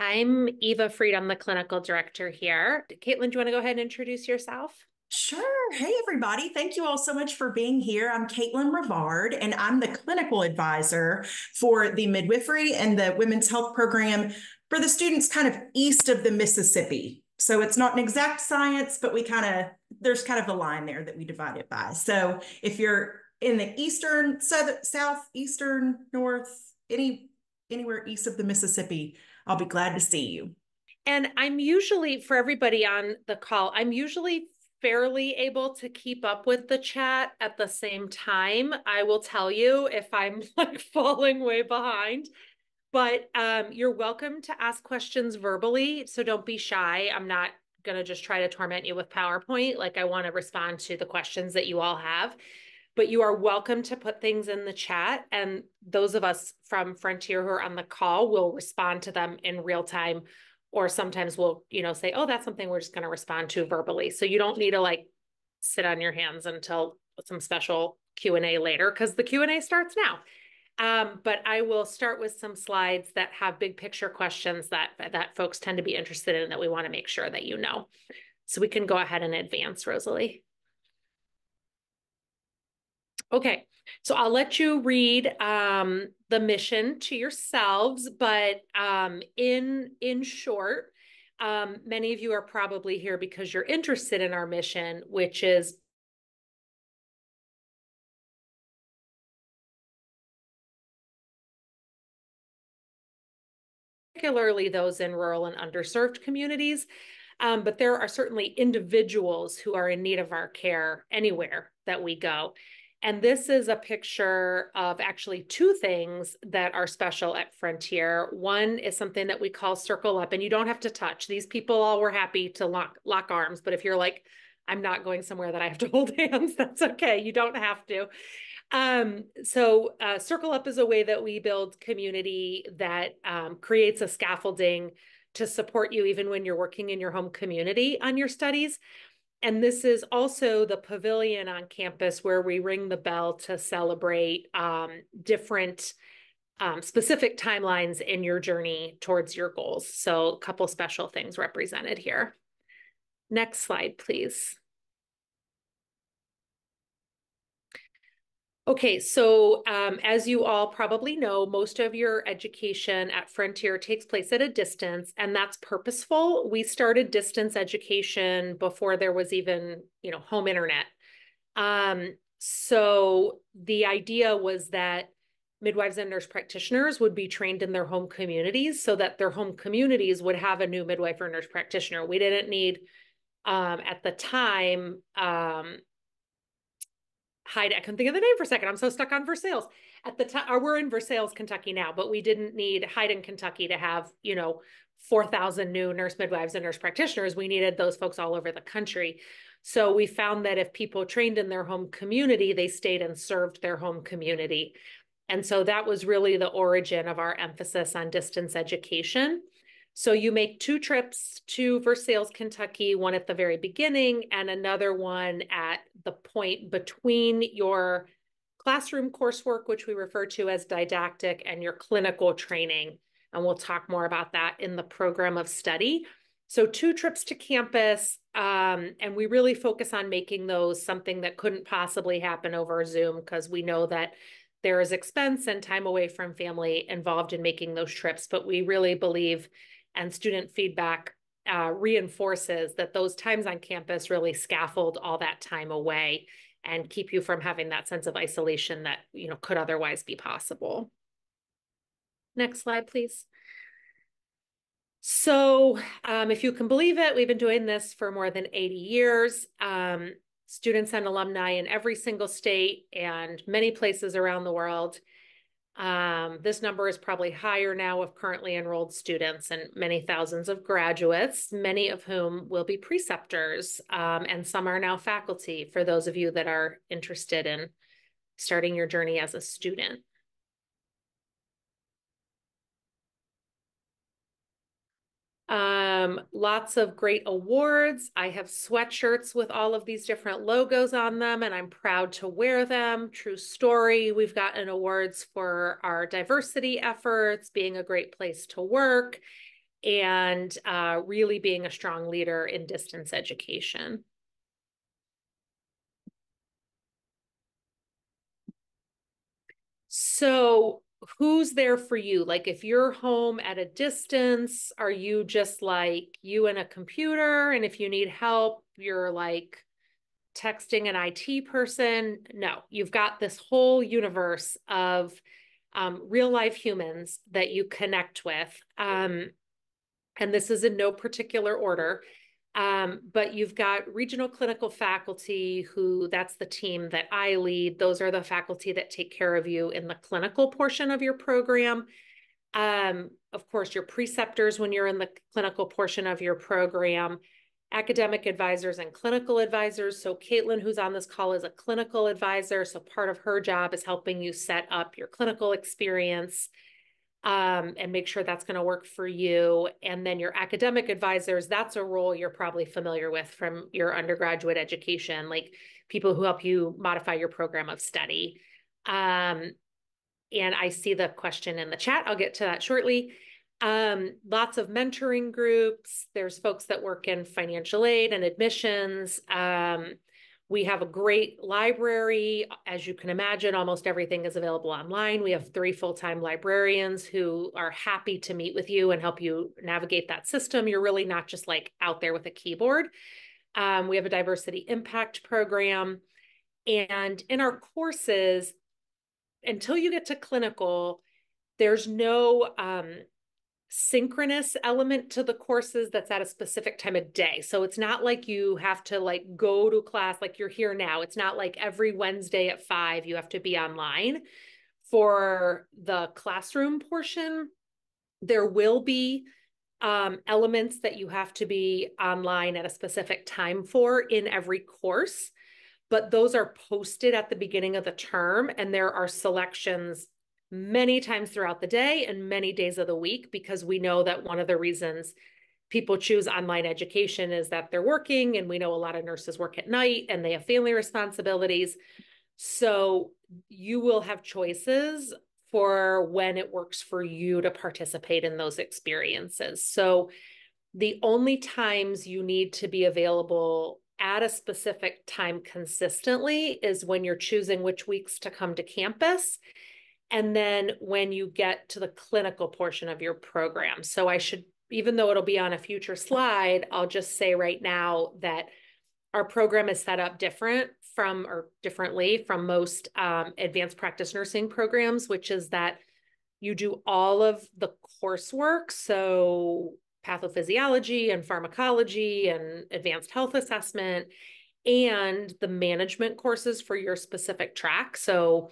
I'm Eva Freed. I'm the clinical director here. Caitlin, do you want to go ahead and introduce yourself? Sure. Hey, everybody. Thank you all so much for being here. I'm Caitlin Rivard, and I'm the clinical advisor for the midwifery and the women's health program for the students kind of east of the Mississippi. So it's not an exact science, but we kind of, there's kind of a line there that we divide it by. So if you're in the eastern, south, south, eastern, north, any anywhere east of the Mississippi, I'll be glad to see you. And I'm usually, for everybody on the call, I'm usually fairly able to keep up with the chat at the same time. I will tell you if I'm like falling way behind. But um, you're welcome to ask questions verbally. So don't be shy. I'm not going to just try to torment you with PowerPoint. Like, I want to respond to the questions that you all have. But you are welcome to put things in the chat. And those of us from Frontier who are on the call will respond to them in real time or sometimes we'll you know say oh that's something we're just going to respond to verbally. So you don't need to like sit on your hands until some special q&a later because the q&a starts now. Um, but i will start with some slides that have big picture questions that that folks tend to be interested in that we want to make sure that you know. So we can go ahead and advance rosalie Okay, so I'll let you read um, the mission to yourselves, but um, in in short, um, many of you are probably here because you're interested in our mission, which is particularly those in rural and underserved communities. Um, but there are certainly individuals who are in need of our care anywhere that we go. And this is a picture of actually two things that are special at Frontier. One is something that we call circle up, and you don't have to touch. These people all were happy to lock lock arms, but if you're like, I'm not going somewhere that I have to hold hands, that's okay. You don't have to. Um, so uh, circle up is a way that we build community that um, creates a scaffolding to support you even when you're working in your home community on your studies. And this is also the pavilion on campus where we ring the bell to celebrate um, different um, specific timelines in your journey towards your goals. So, a couple special things represented here. Next slide, please. Okay, so um, as you all probably know, most of your education at Frontier takes place at a distance, and that's purposeful. We started distance education before there was even, you know, home internet. Um, so the idea was that midwives and nurse practitioners would be trained in their home communities so that their home communities would have a new midwife or nurse practitioner. We didn't need, um, at the time, um, Hyden. I couldn't think of the name for a second. I'm so stuck on Versailles. At the time, we're in Versailles, Kentucky now, but we didn't need Hyden in Kentucky to have, you know, 4,000 new nurse midwives and nurse practitioners. We needed those folks all over the country. So we found that if people trained in their home community, they stayed and served their home community. And so that was really the origin of our emphasis on distance education. So you make two trips to Versailles, Kentucky, one at the very beginning and another one at the point between your classroom coursework, which we refer to as didactic, and your clinical training. And we'll talk more about that in the program of study. So, two trips to campus, um, and we really focus on making those something that couldn't possibly happen over Zoom because we know that there is expense and time away from family involved in making those trips. But we really believe and student feedback uh, reinforces that those times on campus really scaffold all that time away and keep you from having that sense of isolation that you know could otherwise be possible. Next slide, please. So um, if you can believe it, we've been doing this for more than 80 years. Um, students and alumni in every single state and many places around the world. Um, this number is probably higher now of currently enrolled students and many thousands of graduates, many of whom will be preceptors, um, and some are now faculty for those of you that are interested in starting your journey as a student. Um, lots of great awards. I have sweatshirts with all of these different logos on them, and I'm proud to wear them. True story. We've gotten awards for our diversity efforts, being a great place to work. and uh, really being a strong leader in distance education. So who's there for you? Like if you're home at a distance, are you just like you and a computer? And if you need help, you're like texting an IT person. No, you've got this whole universe of um, real life humans that you connect with. Um, and this is in no particular order. Um, but you've got regional clinical faculty who that's the team that I lead. Those are the faculty that take care of you in the clinical portion of your program. Um, of course, your preceptors when you're in the clinical portion of your program, academic advisors and clinical advisors. So Caitlin, who's on this call, is a clinical advisor. So part of her job is helping you set up your clinical experience um, and make sure that's going to work for you. And then your academic advisors, that's a role you're probably familiar with from your undergraduate education, like people who help you modify your program of study. Um, and I see the question in the chat. I'll get to that shortly. Um, lots of mentoring groups. There's folks that work in financial aid and admissions. Um, we have a great library. As you can imagine, almost everything is available online. We have three full-time librarians who are happy to meet with you and help you navigate that system. You're really not just like out there with a keyboard. Um, we have a diversity impact program. And in our courses, until you get to clinical, there's no um, synchronous element to the courses that's at a specific time of day. So it's not like you have to like go to class like you're here now. It's not like every Wednesday at 5 you have to be online. For the classroom portion, there will be um, elements that you have to be online at a specific time for in every course, but those are posted at the beginning of the term and there are selections many times throughout the day and many days of the week because we know that one of the reasons people choose online education is that they're working and we know a lot of nurses work at night and they have family responsibilities. So you will have choices for when it works for you to participate in those experiences. So the only times you need to be available at a specific time consistently is when you're choosing which weeks to come to campus and then when you get to the clinical portion of your program. So I should, even though it'll be on a future slide, I'll just say right now that our program is set up different from or differently from most um, advanced practice nursing programs, which is that you do all of the coursework. So pathophysiology and pharmacology and advanced health assessment and the management courses for your specific track. So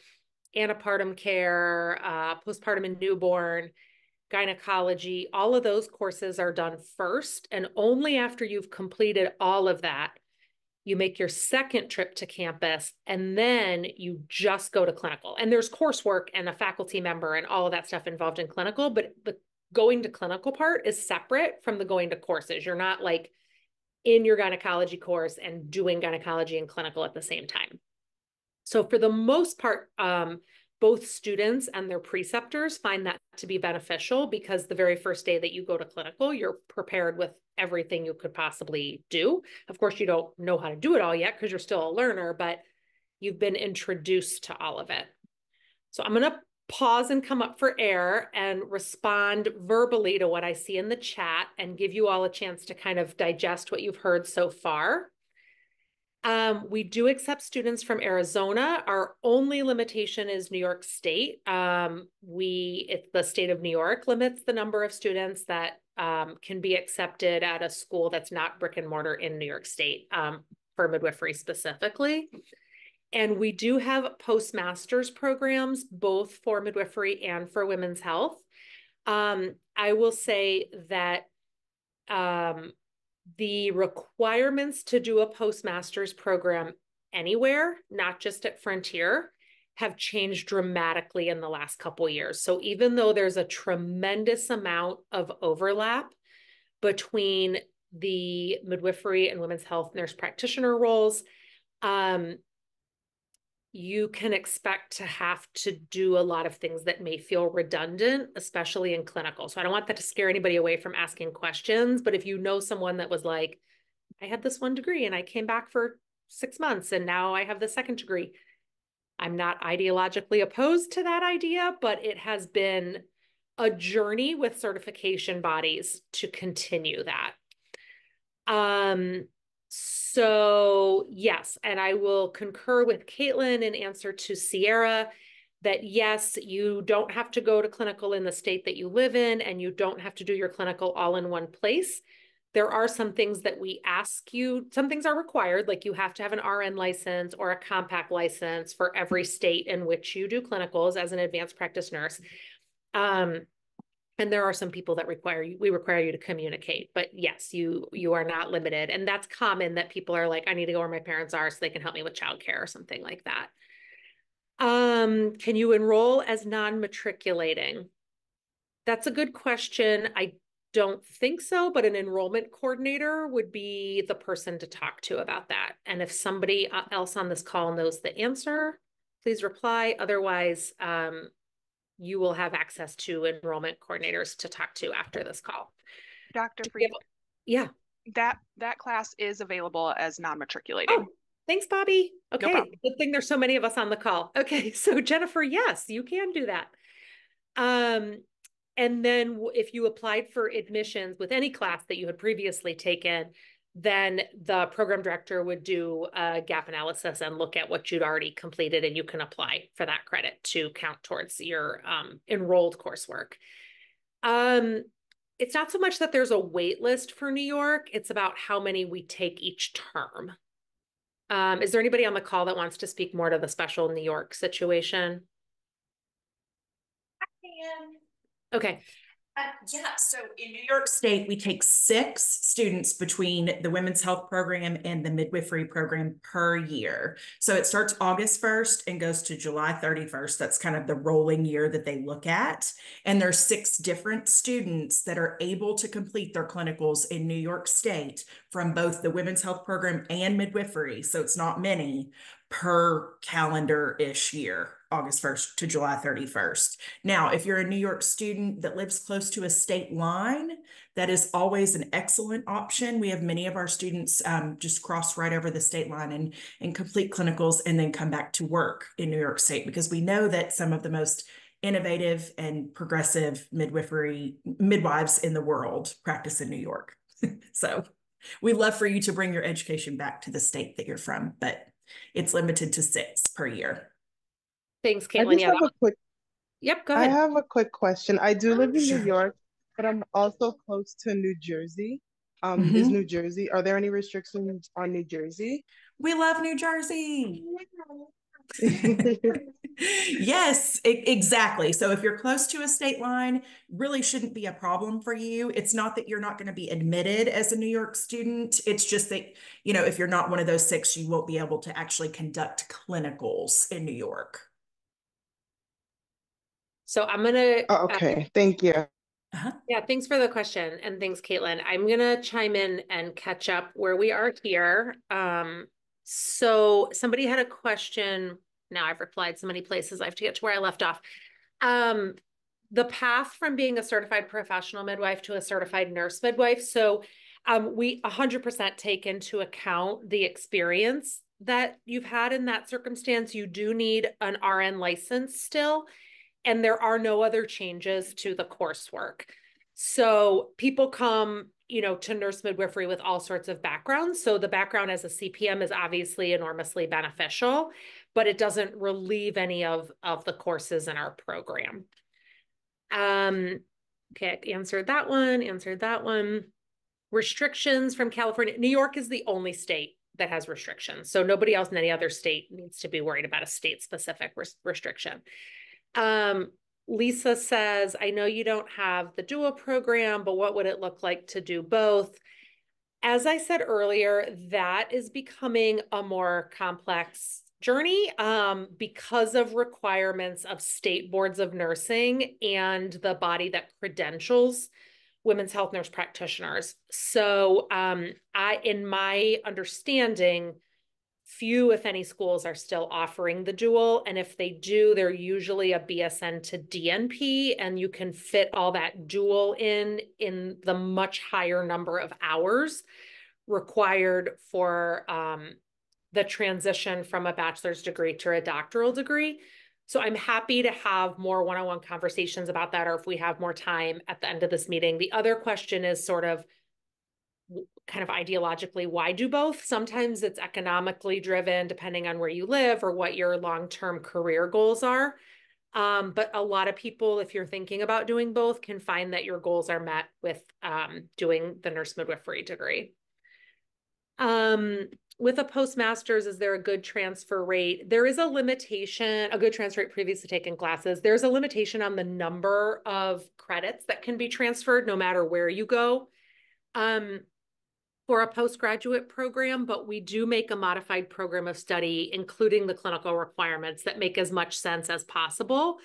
antepartum care, uh, postpartum and newborn, gynecology, all of those courses are done first. And only after you've completed all of that, you make your second trip to campus and then you just go to clinical. And there's coursework and a faculty member and all of that stuff involved in clinical, but the going to clinical part is separate from the going to courses. You're not like in your gynecology course and doing gynecology and clinical at the same time. So for the most part, um, both students and their preceptors find that to be beneficial because the very first day that you go to clinical, you're prepared with everything you could possibly do. Of course, you don't know how to do it all yet because you're still a learner, but you've been introduced to all of it. So I'm going to pause and come up for air and respond verbally to what I see in the chat and give you all a chance to kind of digest what you've heard so far. Um, we do accept students from Arizona. Our only limitation is New York State. Um, we, the state of New York limits the number of students that um, can be accepted at a school that's not brick and mortar in New York State um, for midwifery specifically. And we do have postmasters programs, both for midwifery and for women's health. Um, I will say that um, the requirements to do a postmaster's program anywhere, not just at Frontier, have changed dramatically in the last couple years. So even though there's a tremendous amount of overlap between the midwifery and women's health nurse practitioner roles, um, you can expect to have to do a lot of things that may feel redundant, especially in clinical. So I don't want that to scare anybody away from asking questions. But if you know someone that was like, I had this one degree and I came back for six months and now I have the second degree. I'm not ideologically opposed to that idea, but it has been a journey with certification bodies to continue that. Um, yes, and I will concur with Caitlin in answer to Sierra that yes, you don't have to go to clinical in the state that you live in, and you don't have to do your clinical all in one place. There are some things that we ask you, some things are required, like you have to have an RN license or a compact license for every state in which you do clinicals as an advanced practice nurse. Um, and there are some people that require you we require you to communicate but yes you you are not limited. And that's common that people are like i need to go where my parents are so they can help me with childcare or something like that. Um can you enroll as non-matriculating? That's a good question. I don't think so but an enrollment coordinator would be the person to talk to about that. And if somebody uh, else on this call knows the answer please reply. Otherwise um, you will have access to enrollment coordinators to talk to after this call. Dr. Freed, yeah. That that class is available as non-matriculating. Oh, thanks, Bobby. Okay. No Good thing there's so many of us on the call. Okay. So Jennifer, yes, you can do that. Um, and then if you applied for admissions with any class that you had previously taken, then the program director would do a gap analysis and look at what you'd already completed and you can apply for that credit to count towards your um, enrolled coursework. Um, it's not so much that there's a wait list for New York, it's about how many we take each term. Um, is there anybody on the call that wants to speak more to the special New York situation? I can. Okay. Uh, yeah, so in New York State, we take six students between the women's health program and the midwifery program per year. So it starts August 1st and goes to July 31st. That's kind of the rolling year that they look at. And there's six different students that are able to complete their clinicals in New York State from both the women's health program and midwifery. So it's not many per calendar ish year. August 1st to July 31st. Now, if you're a New York student that lives close to a state line, that is always an excellent option. We have many of our students um, just cross right over the state line and, and complete clinicals and then come back to work in New York State because we know that some of the most innovative and progressive midwifery midwives in the world practice in New York. so we love for you to bring your education back to the state that you're from, but it's limited to six per year. Thanks, Caitlin. Yeah. Quick, yep, go ahead. I have a quick question. I do live in New York, but I'm also close to New Jersey. Um, mm-hmm. Is New Jersey, are there any restrictions on New Jersey? We love New Jersey. yes, exactly. So if you're close to a state line, really shouldn't be a problem for you. It's not that you're not going to be admitted as a New York student. It's just that, you know, if you're not one of those six, you won't be able to actually conduct clinicals in New York. So I'm gonna. Oh, okay, uh, thank you. Uh-huh. Yeah, thanks for the question, and thanks, Caitlin. I'm gonna chime in and catch up where we are here. Um, so somebody had a question. Now I've replied so many places. I have to get to where I left off. Um, the path from being a certified professional midwife to a certified nurse midwife. So um, we 100% take into account the experience that you've had in that circumstance. You do need an RN license still and there are no other changes to the coursework. So people come, you know, to nurse midwifery with all sorts of backgrounds. So the background as a CPM is obviously enormously beneficial, but it doesn't relieve any of, of the courses in our program. Um, okay, answered that one, answered that one. Restrictions from California. New York is the only state that has restrictions. So nobody else in any other state needs to be worried about a state specific res restriction. Um, Lisa says, I know you don't have the dual program, but what would it look like to do both? As I said earlier, that is becoming a more complex journey um, because of requirements of state boards of nursing and the body that credentials women's health nurse practitioners. So um, I, in my understanding, few, if any, schools are still offering the dual. And if they do, they're usually a BSN to DNP, and you can fit all that dual in in the much higher number of hours required for um, the transition from a bachelor's degree to a doctoral degree. So I'm happy to have more one-on-one conversations about that, or if we have more time at the end of this meeting. The other question is sort of kind of ideologically, why do both? Sometimes it's economically driven, depending on where you live or what your long-term career goals are. Um, but a lot of people, if you're thinking about doing both, can find that your goals are met with um, doing the nurse midwifery degree. Um, with a postmaster's, is there a good transfer rate? There is a limitation, a good transfer rate previously taken classes. There's a limitation on the number of credits that can be transferred no matter where you go. For a postgraduate program, but we do make a modified program of study, including the clinical requirements that make as much sense as possible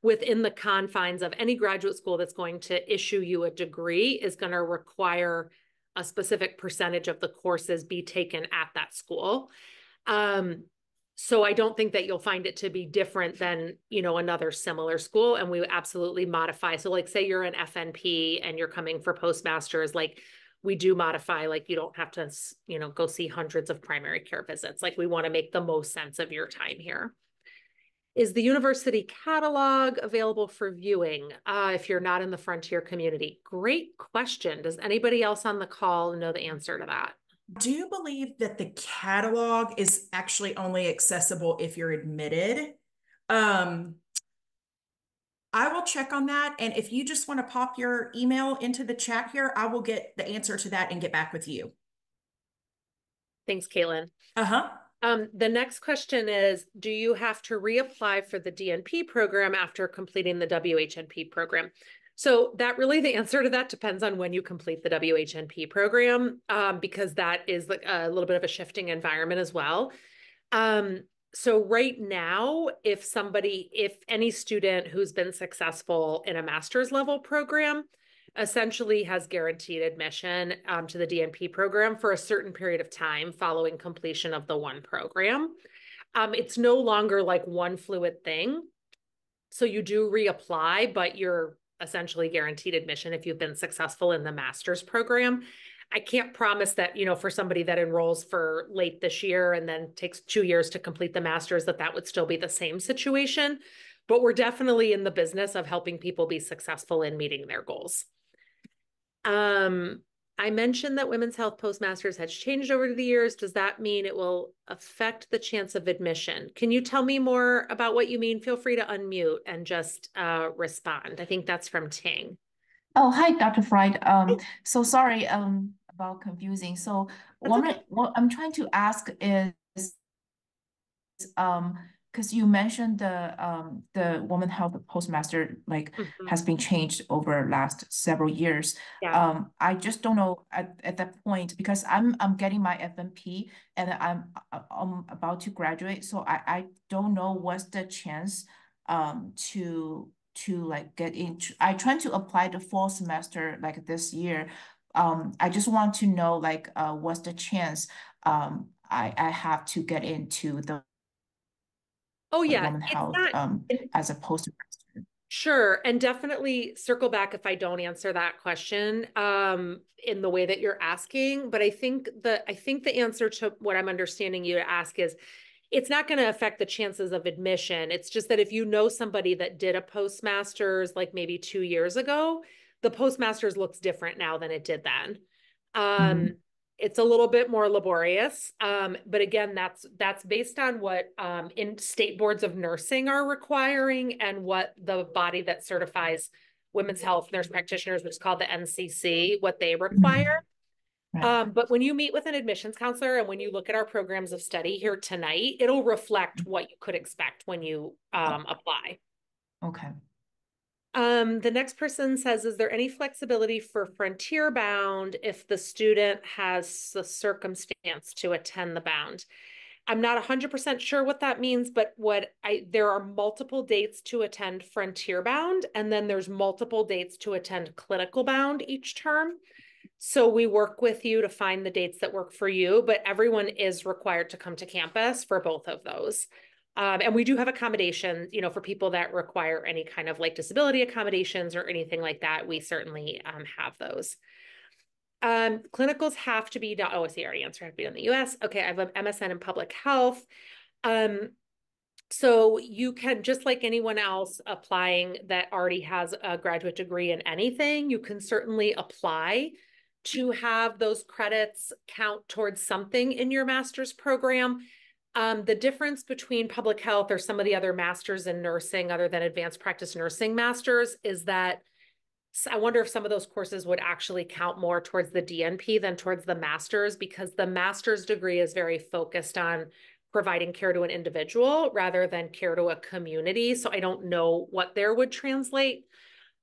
within the confines of any graduate school that's going to issue you a degree is going to require a specific percentage of the courses be taken at that school. Um, so I don't think that you'll find it to be different than, you know, another similar school. And we absolutely modify. So like say you're an FNP and you're coming for postmasters, like we do modify, like you don't have to, you know, go see hundreds of primary care visits. Like we want to make the most sense of your time here. Is the university catalog available for viewing uh, if you're not in the Frontier community? Great question. Does anybody else on the call know the answer to that? Do you believe that the catalog is actually only accessible if you're admitted? Um, I will check on that. And if you just want to pop your email into the chat here, I will get the answer to that and get back with you. Thanks, Caitlin. Uh huh. Um, the next question is, do you have to reapply for the DNP program after completing the WHNP program? So that really the answer to that depends on when you complete the WHNP program, um, because that is like a little bit of a shifting environment as well. Um, so right now, if somebody, if any student who's been successful in a master's level program, essentially has guaranteed admission um, to the DNP program for a certain period of time following completion of the one program. Um, it's no longer like one fluid thing. So you do reapply, but you're essentially guaranteed admission if you've been successful in the master's program. I can't promise that, you know, for somebody that enrolls for late this year and then takes two years to complete the master's, that that would still be the same situation. But we're definitely in the business of helping people be successful in meeting their goals. Um, I mentioned that women's health postmasters has changed over the years. Does that mean it will affect the chance of admission? Can you tell me more about what you mean? Feel free to unmute and just uh, respond. I think that's from Ting. Oh, hi, Dr. Fried. Um, so sorry um, about confusing. So what, okay. I, what I'm trying to ask is, um, because you mentioned the um the woman health postmaster like mm-hmm. has been changed over last several years yeah. um i just don't know at, at that point because i'm i'm getting my fnp and i'm i'm about to graduate so i i don't know what's the chance um to to like get into i trying to apply the fall semester like this year um i just want to know like uh what's the chance um i i have to get into the Oh yeah, women health not, um, as opposed to Sure. And definitely circle back if I don't answer that question um, in the way that you're asking. But I think the I think the answer to what I'm understanding you to ask is it's not going to affect the chances of admission. It's just that if you know somebody that did a postmaster's like maybe two years ago, the postmaster's looks different now than it did then. Um, mm-hmm it's a little bit more laborious um, but again that's that's based on what um, in state boards of nursing are requiring and what the body that certifies women's health nurse practitioners which is called the ncc what they mm-hmm. require right. um, but when you meet with an admissions counselor and when you look at our programs of study here tonight it'll reflect mm-hmm. what you could expect when you um, apply okay um, the next person says, is there any flexibility for frontier bound if the student has the circumstance to attend the bound? I'm not 100% sure what that means, but what I there are multiple dates to attend frontier bound and then there's multiple dates to attend clinical bound each term. So we work with you to find the dates that work for you, but everyone is required to come to campus for both of those. Um, and we do have accommodations, you know, for people that require any kind of like disability accommodations or anything like that. We certainly um, have those. Um, clinicals have to be done. Oh, I see. I already answered. Have to be in the U.S. Okay, I have an MSN in public health. Um, so you can, just like anyone else applying that already has a graduate degree in anything, you can certainly apply to have those credits count towards something in your master's program. Um, the difference between public health or some of the other masters in nursing, other than advanced practice nursing masters, is that I wonder if some of those courses would actually count more towards the DNP than towards the master's because the master's degree is very focused on providing care to an individual rather than care to a community. So I don't know what there would translate.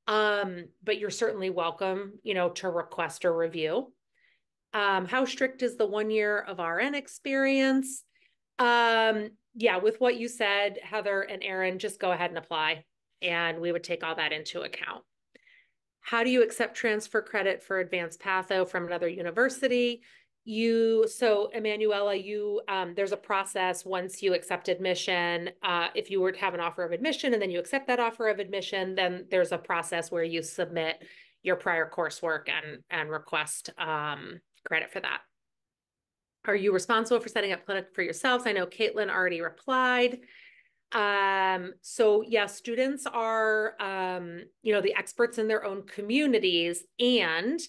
Um, but you're certainly welcome, you know, to request a review. Um, how strict is the one year of RN experience? Um, yeah, with what you said, Heather and Aaron, just go ahead and apply and we would take all that into account. How do you accept transfer credit for advanced patho from another university? you so Emanuela, you um, there's a process once you accept admission. Uh, if you were to have an offer of admission and then you accept that offer of admission, then there's a process where you submit your prior coursework and and request um, credit for that. Are you responsible for setting up clinic for yourselves? I know Caitlin already replied. Um, so yeah, students are um, you know, the experts in their own communities and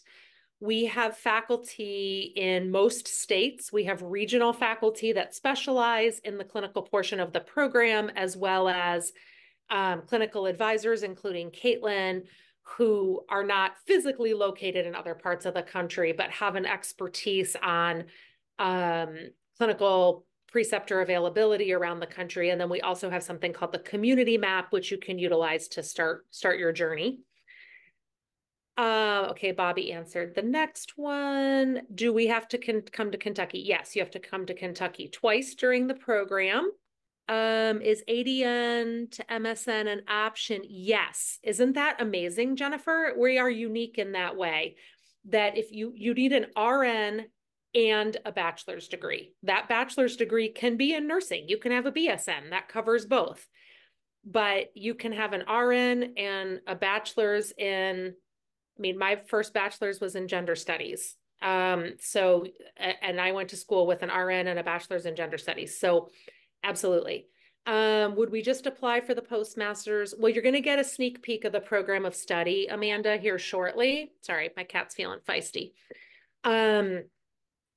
we have faculty in most states. We have regional faculty that specialize in the clinical portion of the program, as well as um, clinical advisors, including Caitlin, who are not physically located in other parts of the country, but have an expertise on um, clinical preceptor availability around the country. And then we also have something called the community map, which you can utilize to start, start your journey. Uh, okay, Bobby answered the next one. Do we have to come to Kentucky? Yes, you have to come to Kentucky twice during the program. Um, is ADN to MSN an option? Yes. Isn't that amazing, Jennifer? We are unique in that way that if you you need an RN and a bachelor's degree. That bachelor's degree can be in nursing. You can have a BSN that covers both. But you can have an RN and a bachelor's in I mean, my first bachelor's was in gender studies. Um, so, and I went to school with an RN and a bachelor's in gender studies. So, absolutely. Um, would we just apply for the postmasters? Well, you're going to get a sneak peek of the program of study, Amanda, here shortly. Sorry, my cat's feeling feisty. Um,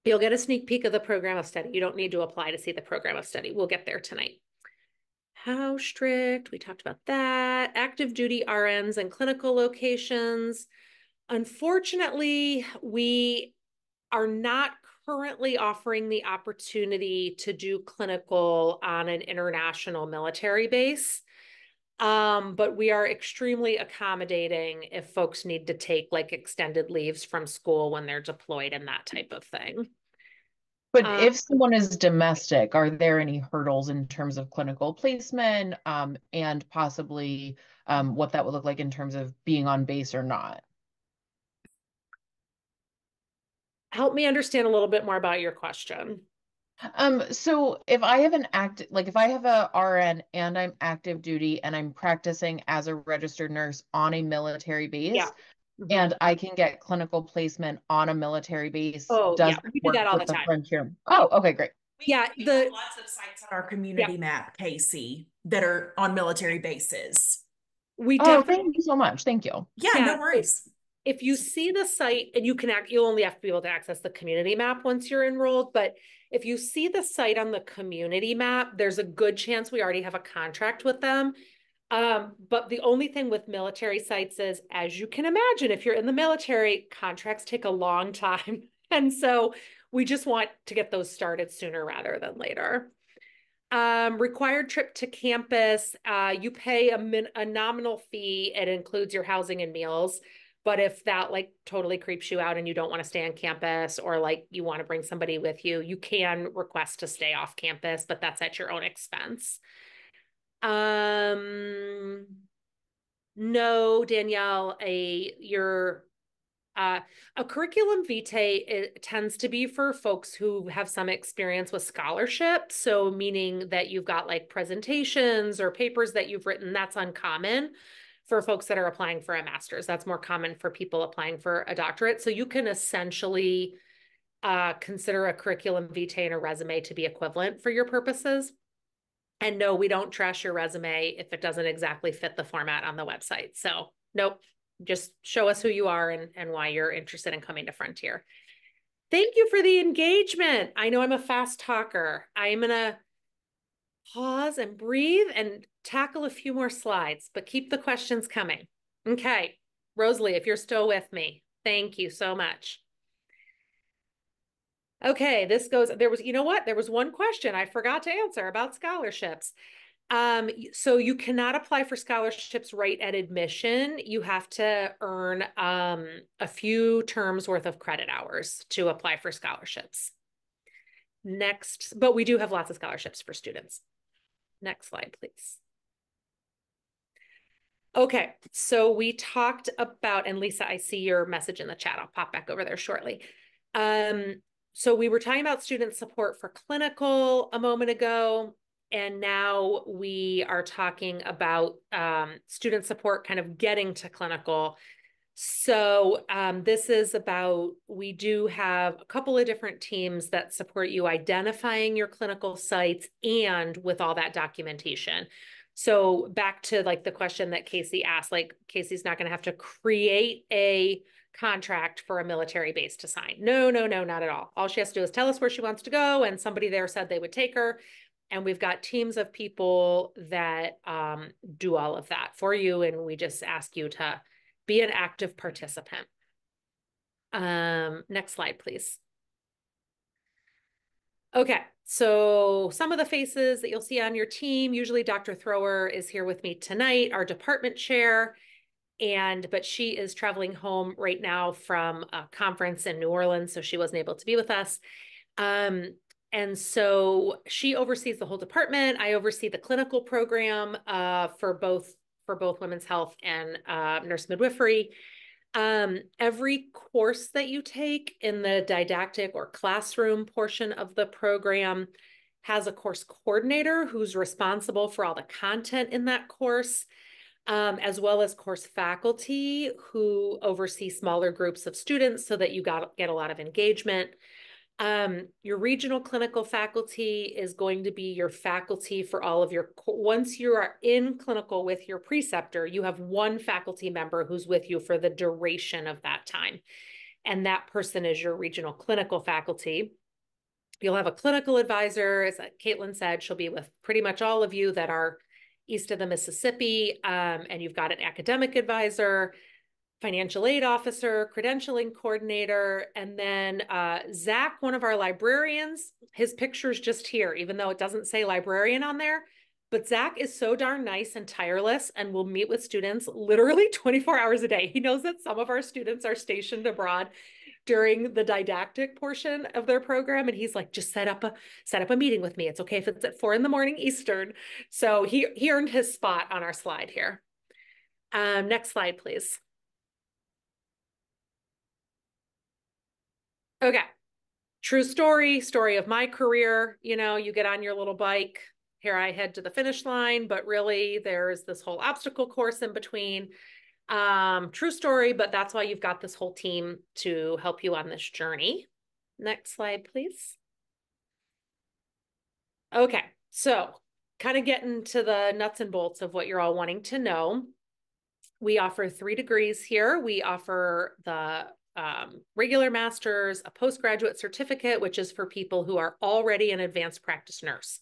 you'll get a sneak peek of the program of study. You don't need to apply to see the program of study. We'll get there tonight. How strict? We talked about that. Active duty RNs and clinical locations. Unfortunately, we are not currently offering the opportunity to do clinical on an international military base. Um, but we are extremely accommodating if folks need to take like extended leaves from school when they're deployed and that type of thing. But um, if someone is domestic, are there any hurdles in terms of clinical placement um, and possibly um, what that would look like in terms of being on base or not? help me understand a little bit more about your question. Um, so if I have an act, like if I have a RN and I'm active duty and I'm practicing as a registered nurse on a military base, yeah. Mm-hmm. and I can get clinical placement on a military base. Oh, does yeah, we do that all the time. Frontier. Oh, okay, great. Yeah, we the lots of sites on our community yeah. map, Casey, that are on military bases. We oh, thank you so much. Thank you. Yeah, yeah. no worries if you see the site and you can act, you'll only have to be able to access the community map once you're enrolled. But if you see the site on the community map, there's a good chance we already have a contract with them. Um, but the only thing with military sites is, as you can imagine, if you're in the military, contracts take a long time. And so we just want to get those started sooner rather than later. Um, required trip to campus, uh, you pay a, min- a nominal fee. It includes your housing and meals. But if that like totally creeps you out and you don't want to stay on campus or like you want to bring somebody with you, you can request to stay off campus, but that's at your own expense. Um no, Danielle, a your Uh, a curriculum vitae tends to be for folks who have some experience with scholarship. So, meaning that you've got like presentations or papers that you've written, that's uncommon for folks that are applying for a master's. That's more common for people applying for a doctorate. So, you can essentially uh, consider a curriculum vitae and a resume to be equivalent for your purposes. And no, we don't trash your resume if it doesn't exactly fit the format on the website. So, nope, just show us who you are and, and why you're interested in coming to Frontier. Thank you for the engagement. I know I'm a fast talker. I'm going to pause and breathe and tackle a few more slides, but keep the questions coming. Okay, Rosalie, if you're still with me, thank you so much. Okay, this goes, there was, you know what? There was one question I forgot to answer about scholarships. Um, so you cannot apply for scholarships right at admission. You have to earn um, a few terms worth of credit hours to apply for scholarships. Next, but we do have lots of scholarships for students. Next slide, please. Okay, so we talked about, and Lisa, I see your message in the chat. I'll pop back over there shortly. Um, so we were talking about student support for clinical a moment ago. And now we are talking about um, student support kind of getting to clinical. So um, this is about, we do have a couple of different teams that support you identifying your clinical sites and with all that documentation. So back to like the question that Casey asked, like Casey's not going to have to create a contract for a military base to sign. No, no, no, not at all. All she has to do is tell us where she wants to go. And somebody there said they would take her and we've got teams of people that um, do all of that for you and we just ask you to be an active participant. Um, next slide please. Okay so some of the faces that you'll see on your team usually dr thrower is here with me tonight our department chair and but she is traveling home right now from a conference in new orleans so she wasn't able to be with us. Um, and so she oversees the whole department. I oversee the clinical program uh, for both for both women's health and uh, nurse midwifery. Um, every course that you take in the didactic or classroom portion of the program has a course coordinator who's responsible for all the content in that course, um, as well as course faculty who oversee smaller groups of students so that you got, get a lot of engagement. Um, your regional clinical faculty is going to be your faculty for all of your, once you are in clinical with your preceptor, you have one faculty member who's with you for the duration of that time. And that person is your regional clinical faculty. You'll have a clinical advisor, as Caitlin said, she'll be with pretty much all of you that are east of the Mississippi. Um, and you've got an academic advisor, financial aid officer, credentialing coordinator, and then uh, Zach, one of our librarians. His picture's just here, even though it doesn't say librarian on there. But Zach is so darn nice and tireless and will meet with students literally 24 hours a day. He knows that some of our students are stationed abroad during the didactic portion of their program and he's like just set up a set up a meeting with me it's okay if it's at four in the morning eastern so he he earned his spot on our slide here um, next slide please Okay. True story, story of my career. You know, you get on your little bike. Here I head to the finish line, but really there's this whole obstacle course in between. Um, true story, but that's why you've got this whole team to help you on this journey. Next slide, please. Okay, so kind of getting to the nuts and bolts of what you're all wanting to know. We offer three degrees here. We offer the um, regular master's, a postgraduate certificate, which is for people who are already an advanced practice nurse.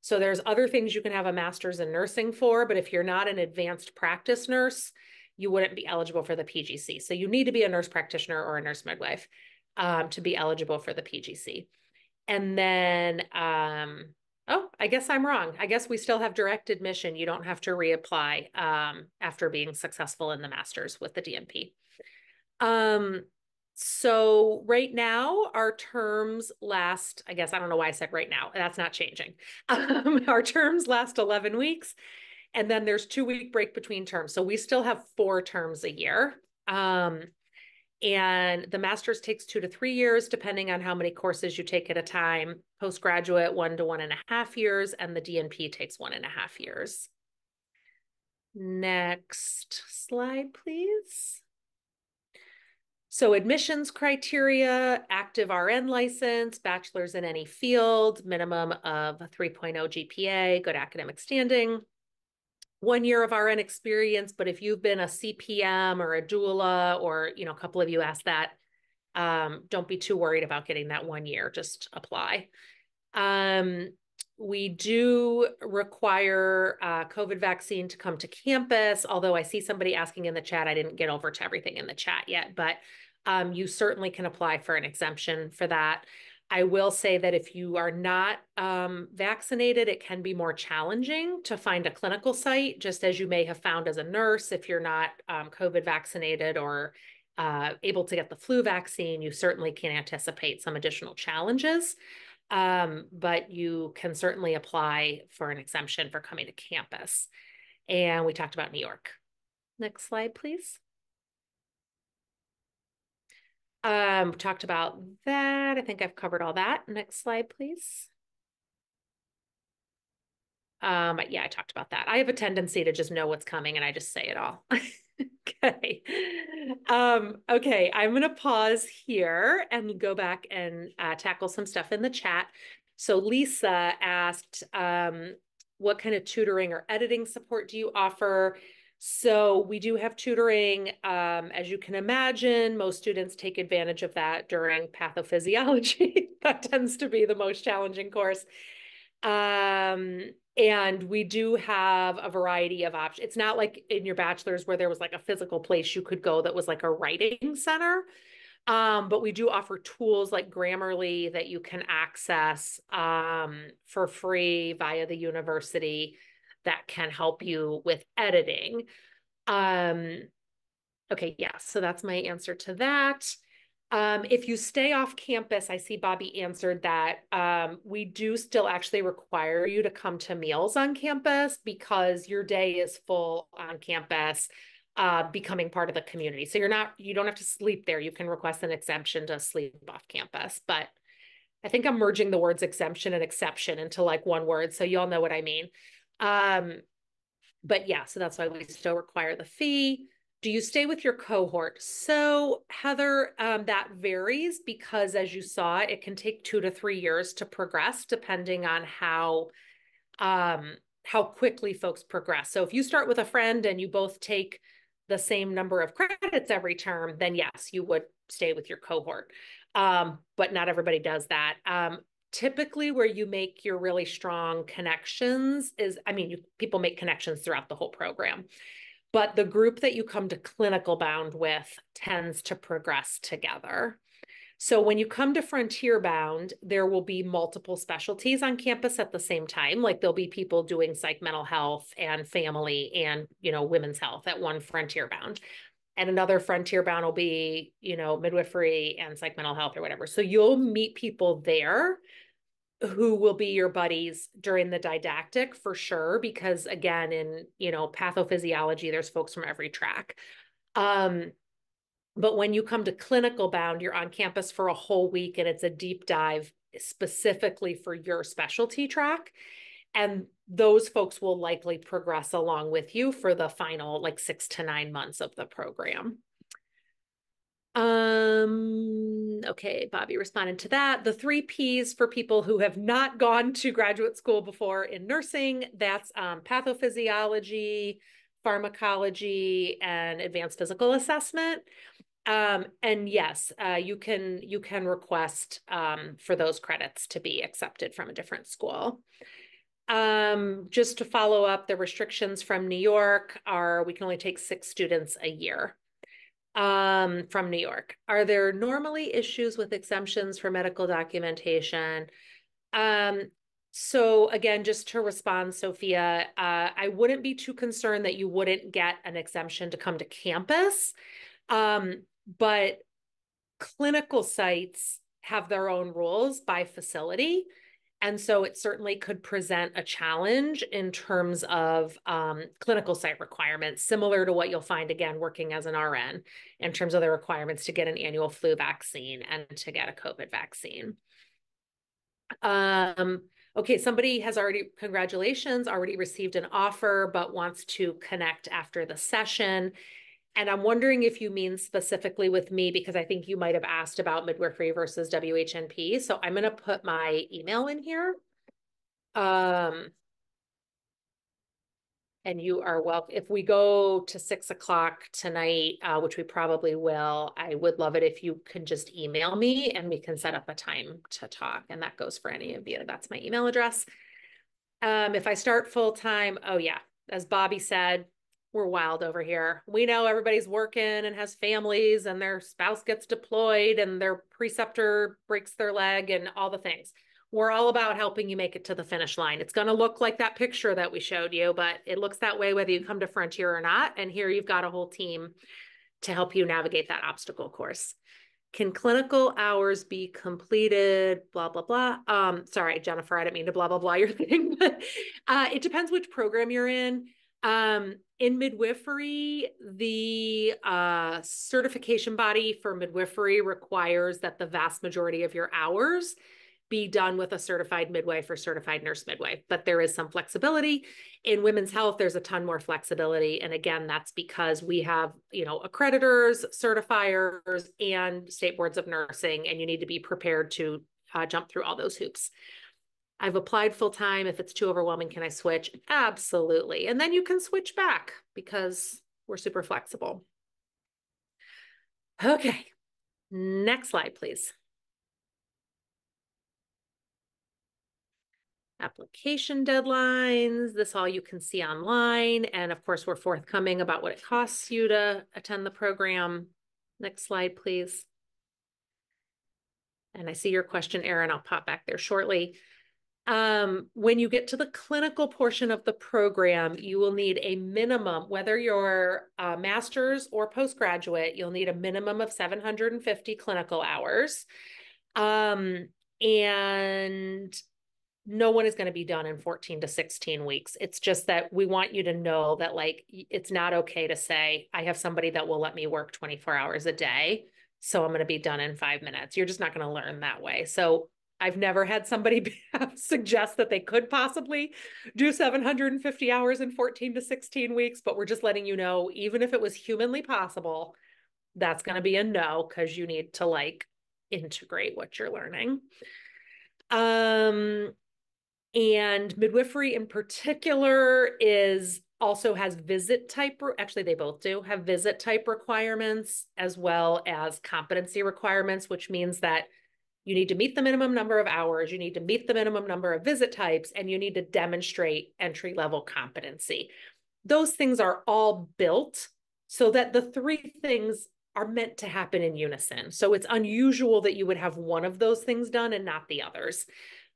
So there's other things you can have a master's in nursing for, but if you're not an advanced practice nurse, you wouldn't be eligible for the PGC. So you need to be a nurse practitioner or a nurse midwife um, to be eligible for the PGC. And then, um, oh, I guess I'm wrong. I guess we still have direct admission. You don't have to reapply um, after being successful in the master's with the DNP. Um, so right now our terms last, I guess, I don't know why I said right now, that's not changing. Um, our terms last 11 weeks and then there's two week break between terms. So we still have four terms a year. Um, and the master's takes two to three years, depending on how many courses you take at a time. Postgraduate, one to one and a half years, and the DNP takes one and a half years. Next slide, please. So admissions criteria, active RN license, bachelor's in any field, minimum of 3.0 GPA, good academic standing, one year of RN experience, but if you've been a CPM or a doula, or you know, a couple of you asked that, um, don't be too worried about getting that one year. Just apply. Um, we do require uh, COVID vaccine to come to campus, although I see somebody asking in the chat. I didn't get over to everything in the chat yet, but um, you certainly can apply for an exemption for that. I will say that if you are not um, vaccinated, it can be more challenging to find a clinical site, just as you may have found as a nurse. If you're not um, COVID vaccinated or uh, able to get the flu vaccine, you certainly can anticipate some additional challenges. Um, but you can certainly apply for an exemption for coming to campus. And we talked about New York. Next slide, please. Um, talked about that. I think I've covered all that. Next slide, please. Um, yeah, I talked about that. I have a tendency to just know what's coming and I just say it all. okay. Um, okay, I'm going to pause here and go back and uh, tackle some stuff in the chat. So Lisa asked, um, what kind of tutoring or editing support do you offer? So we do have tutoring. Um, as you can imagine, most students take advantage of that during pathophysiology. that tends to be the most challenging course. Um, and we do have a variety of options. It's not like in your bachelor's where there was like a physical place you could go that was like a writing center. Um, but we do offer tools like Grammarly that you can access um, for free via the university that can help you with editing. Um, okay, yeah, so that's my answer to that. Um, if you stay off campus, I see Bobby answered that. Um, we do still actually require you to come to meals on campus because your day is full on campus, uh, becoming part of the community. So you're not, you don't have to sleep there. You can request an exemption to sleep off campus. But I think I'm merging the words exemption and exception into like one word. So you all know what I mean. Um, but yeah, so that's why we still require the fee. Do you stay with your cohort? So, Heather, um, that varies because as you saw, it can take two to three years to progress depending on how um, how quickly folks progress. So, if you start with a friend and you both take the same number of credits every term, then yes, you would stay with your cohort. Um, but not everybody does that. Um, typically where you make your really strong connections is i mean you, people make connections throughout the whole program but the group that you come to clinical bound with tends to progress together. So when you come to frontier bound there will be multiple specialties on campus at the same time. Like there'll be people doing psych mental health and family and you know women's health at one frontier bound. And another frontier bound will be you know midwifery and psych mental health or whatever. So you'll meet people there who will be your buddies during the didactic for sure because again in you know pathophysiology there's folks from every track. Um but when you come to clinical bound you're on campus for a whole week and it's a deep dive specifically for your specialty track and those folks will likely progress along with you for the final like 6 to 9 months of the program um, okay, Bobby responded to that. The three P's for people who have not gone to graduate school before in nursing, that's um, pathophysiology, pharmacology, and advanced physical assessment. Um, and yes, uh, you can you can request um, for those credits to be accepted from a different school. Um, just to follow up, the restrictions from New York are we can only take six students a year um, from New York. Are there normally issues with exemptions for medical documentation? Um, so again, just to respond, Sophia, uh, I wouldn't be too concerned that you wouldn't get an exemption to come to campus, um, but clinical sites have their own rules by facility. And so it certainly could present a challenge in terms of um, clinical site requirements, similar to what you'll find again working as an RN in terms of the requirements to get an annual flu vaccine and to get a COVID vaccine. Um, okay, somebody has already, congratulations, already received an offer, but wants to connect after the session. And I'm wondering if you mean specifically with me, because I think you might have asked about midwifery versus WHNP. So I'm going to put my email in here. Um, and you are welcome. If we go to six o'clock tonight, uh, which we probably will, I would love it if you can just email me and we can set up a time to talk. And that goes for any of you. That's my email address. Um, if I start full time, oh yeah, as Bobby said, we're wild over here. We know everybody's working and has families and their spouse gets deployed and their preceptor breaks their leg and all the things. We're all about helping you make it to the finish line. It's going to look like that picture that we showed you, but it looks that way whether you come to Frontier or not. And here you've got a whole team to help you navigate that obstacle course. Can clinical hours be completed? Blah, blah, blah. Um, sorry, Jennifer, I didn't mean to blah, blah, blah your thing, but uh, it depends which program you're in. Um, in midwifery, the uh, certification body for midwifery requires that the vast majority of your hours be done with a certified midwife or certified nurse midwife, but there is some flexibility. In women's health, there's a ton more flexibility. And again, that's because we have, you know, accreditors, certifiers, and state boards of nursing, and you need to be prepared to uh, jump through all those hoops. I've applied full time. If it's too overwhelming, can I switch? Absolutely. And then you can switch back because we're super flexible. Okay. Next slide, please. Application deadlines. This all you can see online. And of course, we're forthcoming about what it costs you to attend the program. Next slide, please. And I see your question, Erin. I'll pop back there shortly. Um, when you get to the clinical portion of the program, you will need a minimum, whether you're a master's or postgraduate, you'll need a minimum of 750 clinical hours. Um, and no one is going to be done in 14 to 16 weeks. It's just that we want you to know that, like, it's not okay to say, I have somebody that will let me work 24 hours a day. So I'm going to be done in five minutes. You're just not going to learn that way. So I've never had somebody suggest that they could possibly do 750 hours in 14 to 16 weeks, but we're just letting you know, even if it was humanly possible, that's going to be a no because you need to like integrate what you're learning. Um, and midwifery in particular is also has visit type, actually, they both do have visit type requirements as well as competency requirements, which means that you need to meet the minimum number of hours, you need to meet the minimum number of visit types, and you need to demonstrate entry level competency. Those things are all built so that the three things are meant to happen in unison. So it's unusual that you would have one of those things done and not the others.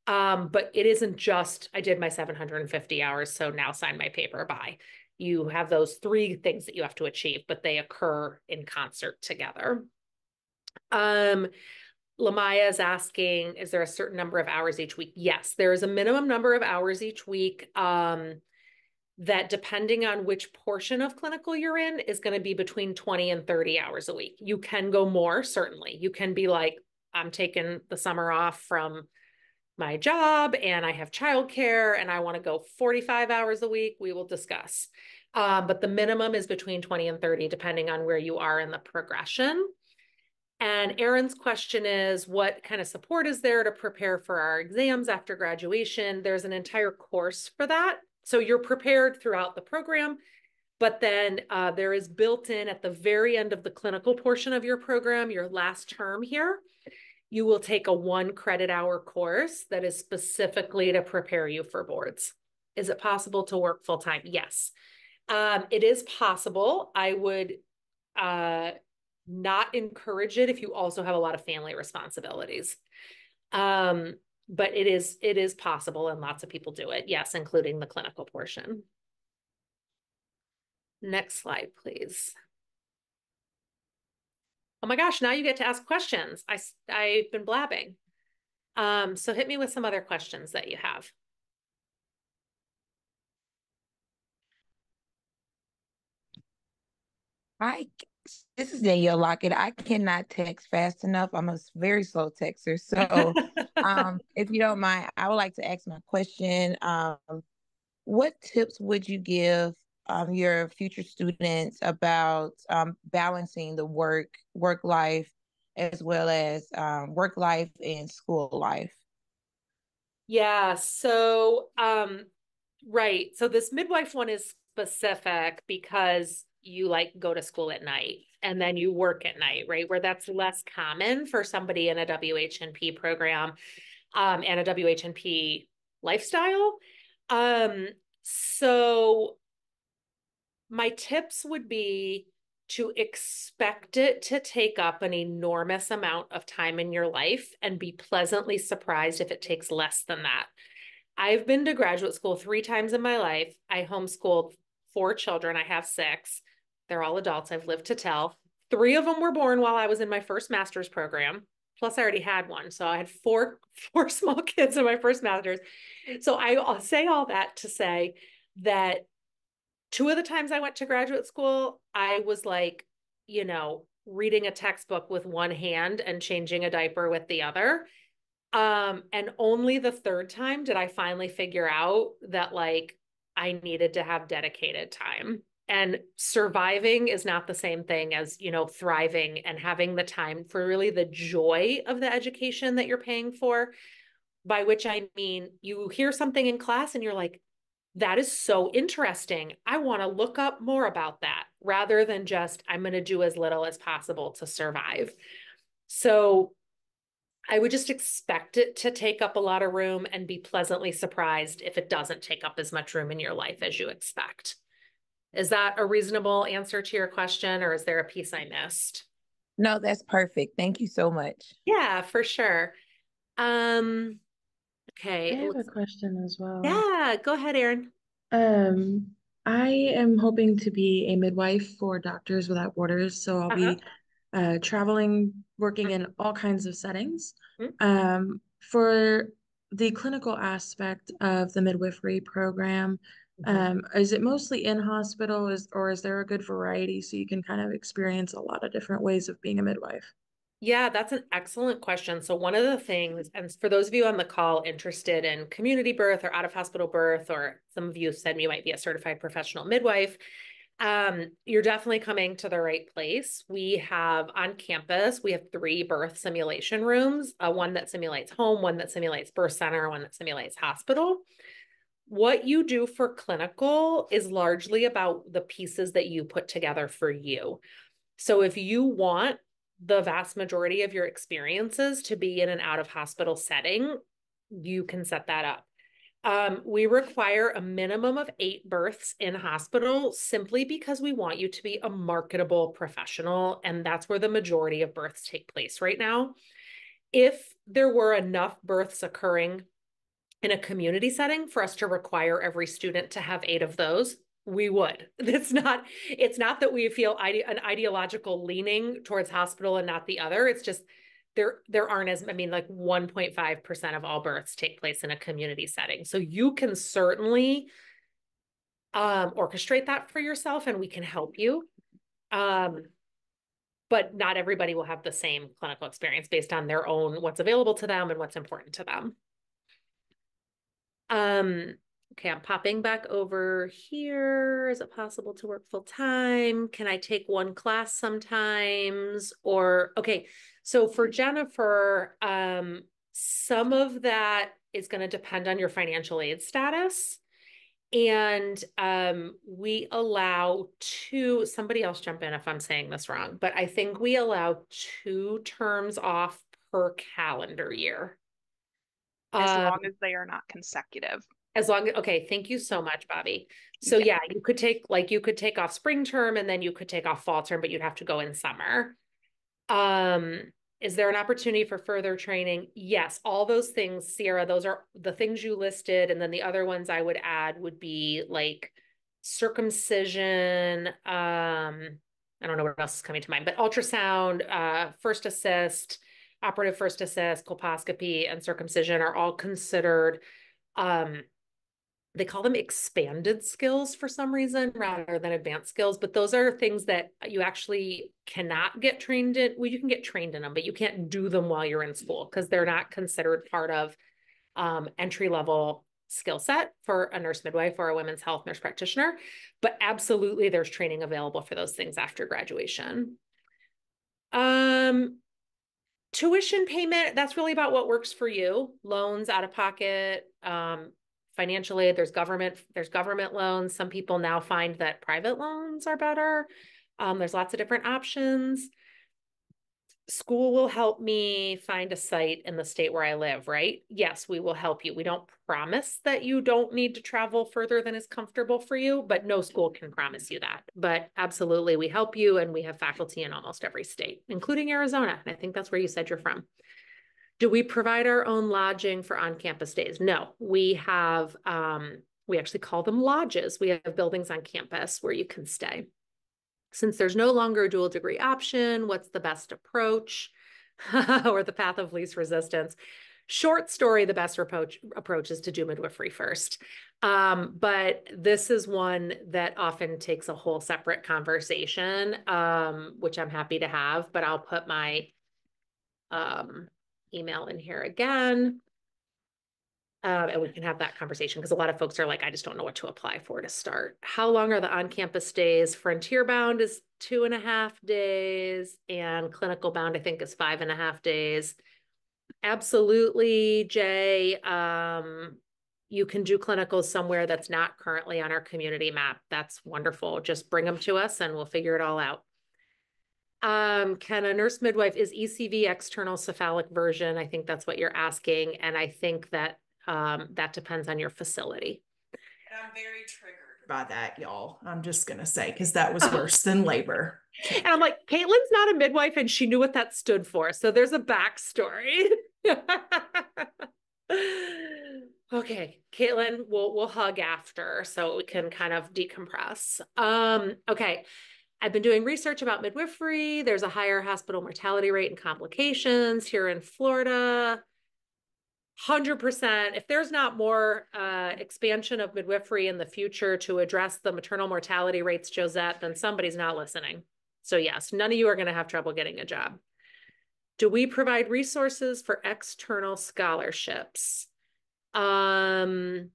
Um, but it isn't just, I did my 750 hours, so now sign my paper, bye. You have those three things that you have to achieve, but they occur in concert together. Um, Lamaya is asking, is there a certain number of hours each week? Yes, there is a minimum number of hours each week um, that depending on which portion of clinical you're in is going to be between 20 and 30 hours a week. You can go more, certainly. You can be like, I'm taking the summer off from my job and I have childcare and I want to go 45 hours a week. We will discuss. Um, but the minimum is between 20 and 30, depending on where you are in the progression. And Erin's question is what kind of support is there to prepare for our exams after graduation? There's an entire course for that. So you're prepared throughout the program, but then uh, there is built in at the very end of the clinical portion of your program, your last term here, you will take a one credit hour course that is specifically to prepare you for boards. Is it possible to work full time? Yes. Um, it is possible. I would uh, not encourage it if you also have a lot of family responsibilities. Um, but it is it is possible and lots of people do it. Yes, including the clinical portion. Next slide, please. Oh my gosh, now you get to ask questions. I, I've been blabbing. Um, so hit me with some other questions that you have. Hi, this is Danielle Lockett. I cannot text fast enough. I'm a very slow texter. So, um, if you don't mind, I would like to ask my question. Um, what tips would you give um, your future students about um, balancing the work work life as well as um, work life and school life? Yeah. So, um, right. So this midwife one is specific because you like go to school at night and then you work at night, right? Where that's less common for somebody in a WHNP program um, and a WHNP lifestyle. Um, so my tips would be to expect it to take up an enormous amount of time in your life and be pleasantly surprised if it takes less than that. I've been to graduate school three times in my life. I homeschooled four children. I have six. They're all adults. I've lived to tell. Three of them were born while I was in my first master's program. Plus, I already had one. So I had four, four small kids in my first master's. So I, say all that to say that two of the times I went to graduate school, I was like, you know, reading a textbook with one hand and changing a diaper with the other. Um, and only the third time did I finally figure out that like I needed to have dedicated time. And surviving is not the same thing as, you know, thriving and having the time for really the joy of the education that you're paying for. By which I mean, you hear something in class and you're like, that is so interesting. I want to look up more about that rather than just, I'm going to do as little as possible to survive. So I would just expect it to take up a lot of room and be pleasantly surprised if it doesn't take up as much room in your life as you expect. Is that a reasonable answer to your question, or is there a piece I missed? No, that's perfect. Thank you so much. Yeah, for sure. Um, okay. I have a question as well. Yeah, go ahead, Erin. Um, I am hoping to be a midwife for Doctors Without Borders, so I'll uh-huh. be uh, traveling, working in all kinds of settings. Mm-hmm. Um, for the clinical aspect of the midwifery program, mm-hmm. um, is it mostly in hospital, is or is there a good variety so you can kind of experience a lot of different ways of being a midwife? Yeah, that's an excellent question. So, one of the things, and for those of you on the call interested in community birth or out of hospital birth, or some of you said you might be a certified professional midwife, um, you're definitely coming to the right place. We have on campus, we have three birth simulation rooms uh, one that simulates home, one that simulates birth center, one that simulates hospital. What you do for clinical is largely about the pieces that you put together for you. So, if you want the vast majority of your experiences to be in an out of hospital setting, you can set that up. Um, we require a minimum of eight births in hospital simply because we want you to be a marketable professional. And that's where the majority of births take place right now. If there were enough births occurring in a community setting for us to require every student to have eight of those, we would. It's not it's not that we feel ide- an ideological leaning towards hospital and not the other. It's just there there aren't as I mean like 1.5% of all births take place in a community setting. So you can certainly um orchestrate that for yourself and we can help you. Um but not everybody will have the same clinical experience based on their own what's available to them and what's important to them. Um Okay, I'm popping back over here. Is it possible to work full time? Can I take one class sometimes? Or, okay, so for Jennifer, um, some of that is going to depend on your financial aid status. And um, we allow two, somebody else jump in if I'm saying this wrong, but I think we allow two terms off per calendar year. As um, long as they are not consecutive as long as okay thank you so much bobby so yeah. yeah you could take like you could take off spring term and then you could take off fall term but you'd have to go in summer um is there an opportunity for further training? Yes all those things sierra those are the things you listed and then the other ones i would add would be like circumcision um i don't know what else is coming to mind but ultrasound uh first assist operative first assist, colposcopy, and circumcision are all considered um, they call them expanded skills for some reason rather than advanced skills but those are things that you actually cannot get trained in well you can get trained in them but you can't do them while you're in school because they're not considered part of um, entry level skill set for a nurse midwife or a women's health nurse practitioner but absolutely there's training available for those things after graduation. Um tuition payment that's really about what works for you loans out of pocket um, financial aid there's government there's government loans. Some people now find that private loans are better. Um, there's lots of different options. School will help me find a site in the state where i live right? Yes we will help you. We don't promise that you don't need to travel further than is comfortable for you but no school can promise you that. But absolutely we help you and we have faculty in almost every state including arizona. And i think that's where you said you're from do we provide our own lodging for on-campus days? No, we have, um, we actually call them lodges. We have buildings on campus where you can stay. Since there's no longer a dual degree option, what's the best approach or the path of least resistance? Short story, the best approach, approach is to do midwifery first. Um, but this is one that often takes a whole separate conversation, um, which I'm happy to have, but I'll put my um, email in here again. Um, and we can have that conversation because a lot of folks are like, I just don't know what to apply for to start. How long are the on-campus days? Frontier bound is two and a half days and clinical bound, I think is five and a half days. Absolutely, Jay. Um, you can do clinicals somewhere that's not currently on our community map. That's wonderful. Just bring them to us and we'll figure it all out. Um, can a nurse midwife is ECV external cephalic version? I think that's what you're asking. And I think that um, that depends on your facility. And I'm very triggered by that, y'all. I'm just going to say, because that was worse than labor. And I'm like, Caitlin's not a midwife and she knew what that stood for. So there's a backstory. okay, Caitlin, we'll, we'll hug after so we can kind of decompress. Um, okay. I've been doing research about midwifery. There's a higher hospital mortality rate and complications here in Florida. 100%. If there's not more uh, expansion of midwifery in the future to address the maternal mortality rates, Josette, then somebody's not listening. So, yes, none of you are going to have trouble getting a job. Do we provide resources for external scholarships? Um,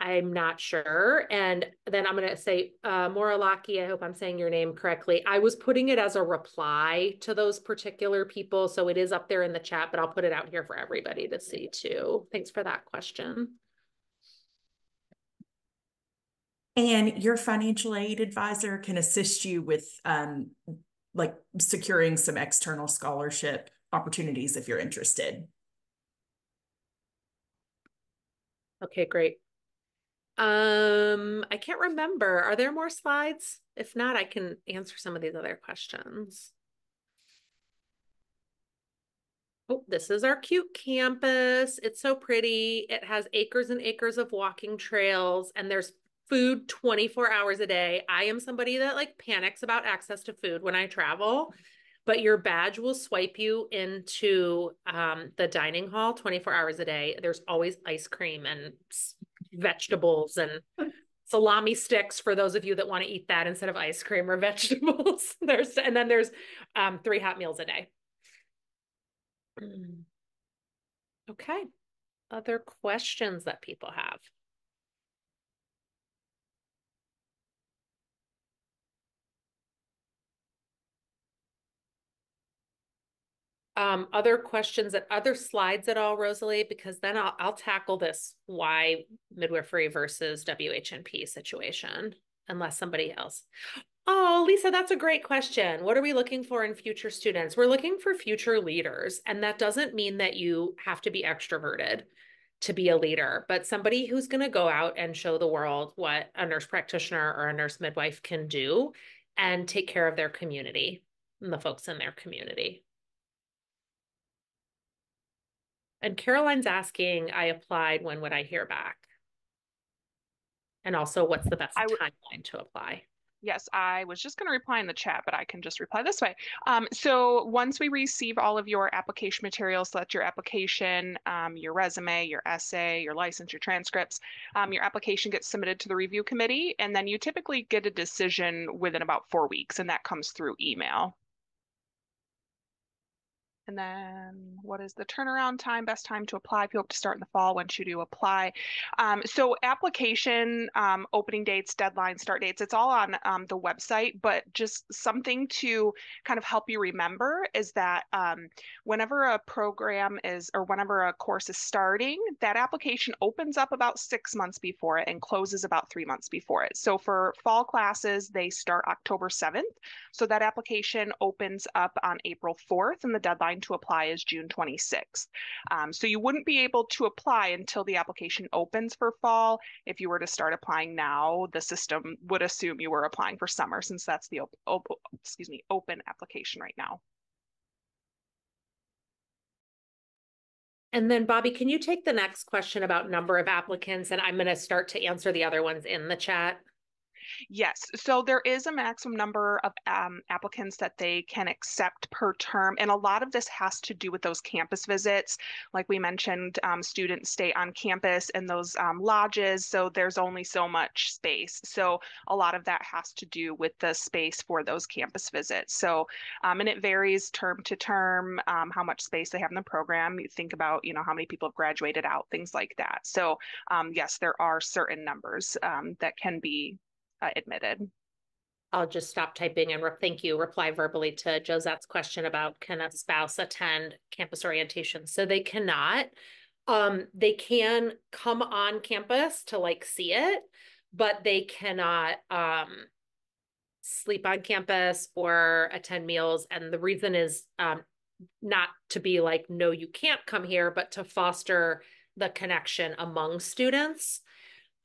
I'm not sure. And then I'm going to say, uh, Moralaki, I hope I'm saying your name correctly. I was putting it as a reply to those particular people. So it is up there in the chat, but I'll put it out here for everybody to see too. Thanks for that question. And your financial aid advisor can assist you with um, like securing some external scholarship opportunities if you're interested. Okay, great. Um, I can't remember. Are there more slides? If not, I can answer some of these other questions. Oh, this is our cute campus. It's so pretty. It has acres and acres of walking trails and there's food 24 hours a day. I am somebody that like panics about access to food when I travel, but your badge will swipe you into um, the dining hall 24 hours a day. There's always ice cream and vegetables and salami sticks for those of you that want to eat that instead of ice cream or vegetables. there's and then there's um, three hot meals a day. Okay. Other questions that people have? Um, other questions at other slides at all, Rosalie? Because then I'll, I'll tackle this why midwifery versus WHNP situation, unless somebody else. Oh, Lisa, that's a great question. What are we looking for in future students? We're looking for future leaders. And that doesn't mean that you have to be extroverted to be a leader, but somebody who's going to go out and show the world what a nurse practitioner or a nurse midwife can do and take care of their community and the folks in their community. And Caroline's asking, I applied, when would I hear back? And also, what's the best timeline to apply? Yes, I was just going to reply in the chat, but I can just reply this way. Um, so once we receive all of your application materials, so that's your application, um, your resume, your essay, your license, your transcripts, um, your application gets submitted to the review committee, and then you typically get a decision within about four weeks, and that comes through email. And then what is the turnaround time? Best time to apply if you hope to start in the fall. When should you apply? Um, so application um, opening dates, deadlines, start dates, it's all on um, the website, but just something to kind of help you remember is that um, whenever a program is, or whenever a course is starting, that application opens up about six months before it and closes about three months before it. So for fall classes, they start October 7th. So that application opens up on April 4th and the deadline to apply is June 26th. Um, so you wouldn't be able to apply until the application opens for fall. If you were to start applying now, the system would assume you were applying for summer since that's the op op excuse me open application right now. And then Bobby, can you take the next question about number of applicants? And I'm going to start to answer the other ones in the chat. Yes, so there is a maximum number of um, applicants that they can accept per term, and a lot of this has to do with those campus visits. Like we mentioned, um, students stay on campus in those um, lodges, so there's only so much space. So a lot of that has to do with the space for those campus visits. So, um, and it varies term to term, um, how much space they have in the program. You think about, you know, how many people have graduated out, things like that. So um, yes, there are certain numbers that can be uh, admitted. I'll just stop typing and re- thank you. Reply verbally to Josette's question about can a spouse attend campus orientation? So they cannot. Um, they can come on campus to like see it, but they cannot um, sleep on campus or attend meals. And the reason is um, not to be like, no, you can't come here, but to foster the connection among students.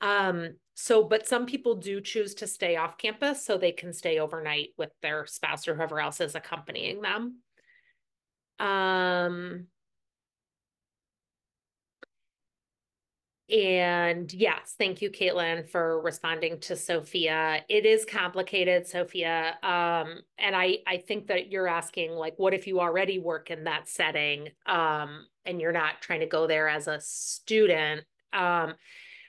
Um, so, but some people do choose to stay off campus so they can stay overnight with their spouse or whoever else is accompanying them. Um, and yes, thank you, Caitlin, for responding to Sophia. It is complicated, Sophia. Um, and I, I think that you're asking, like, what if you already work in that setting um, and you're not trying to go there as a student? Um,